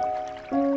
Música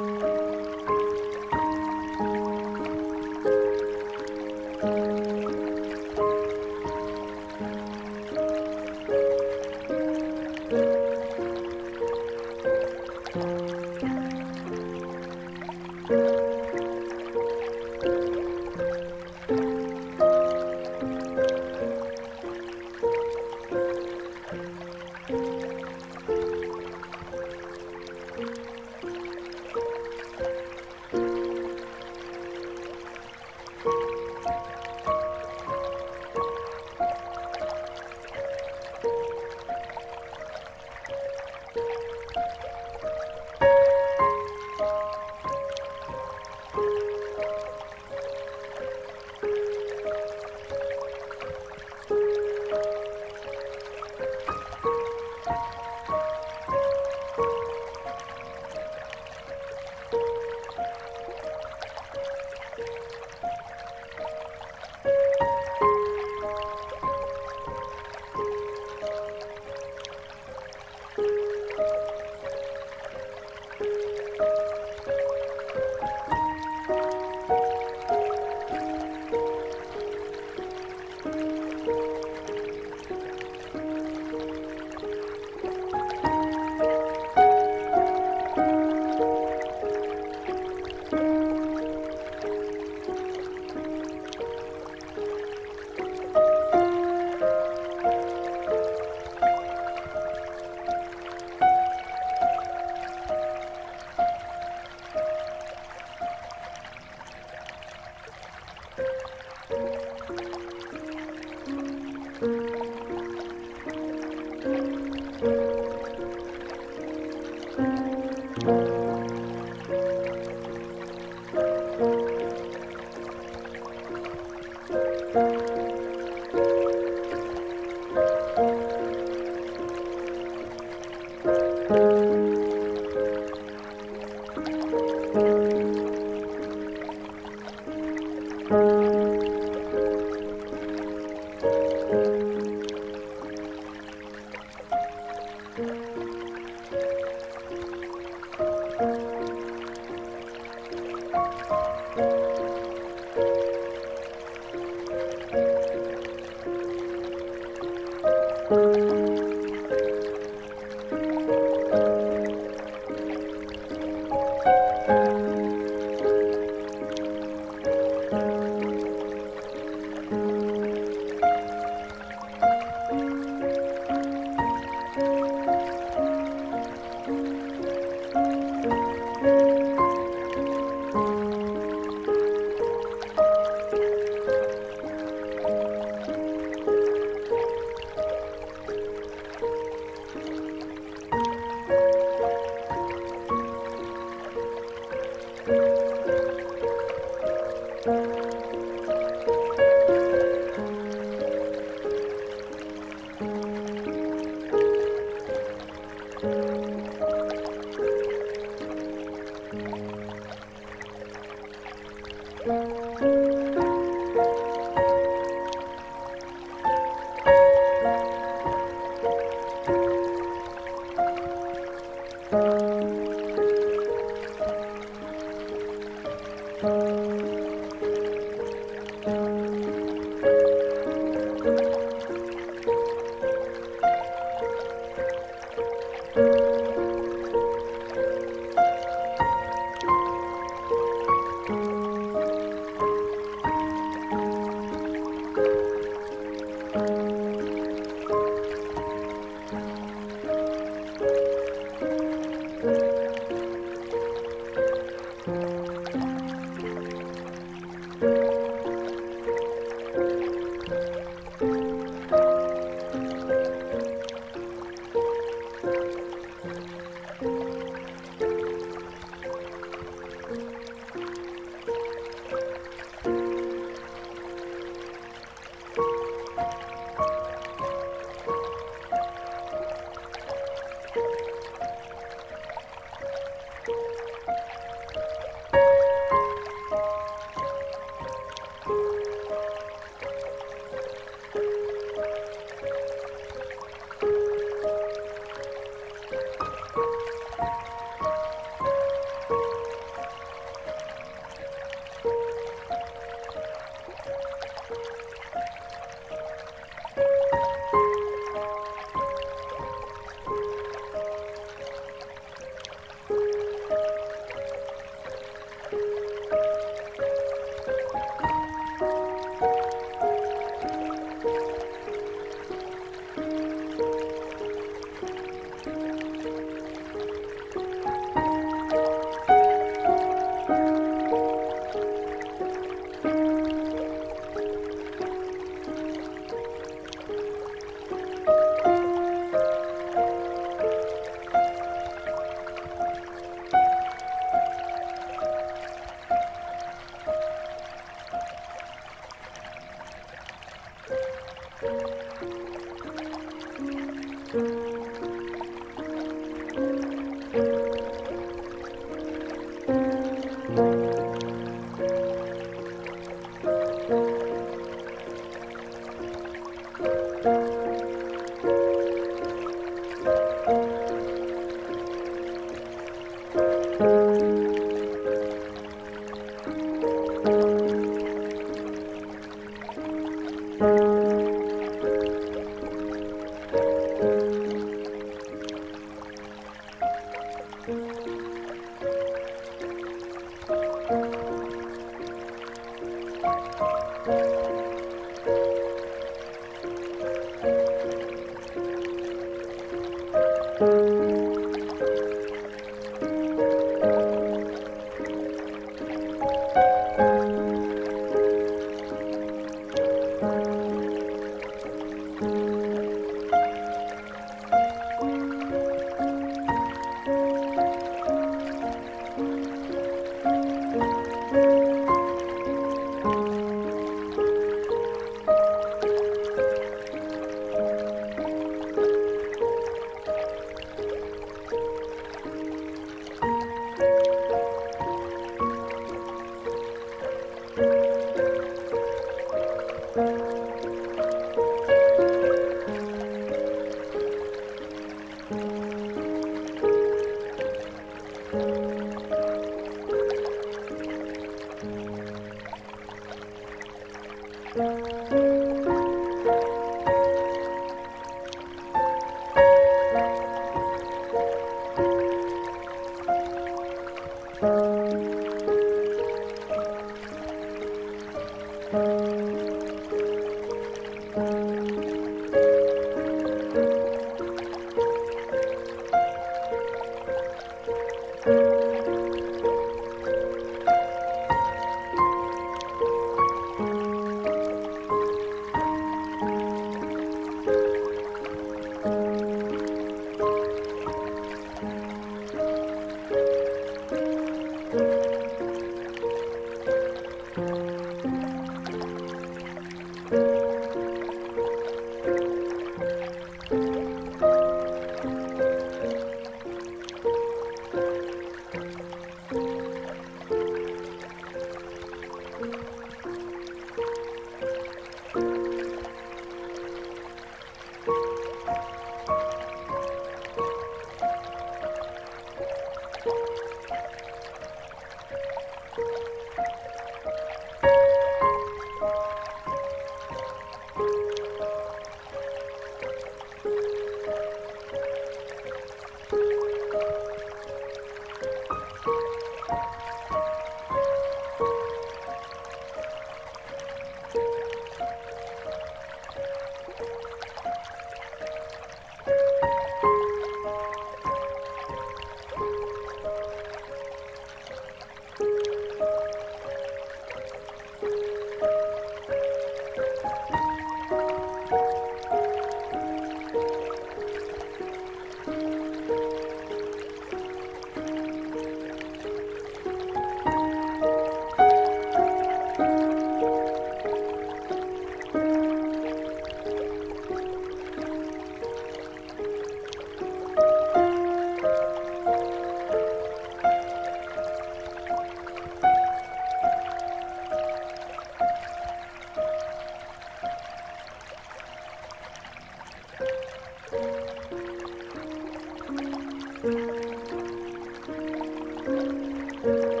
Música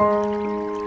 Música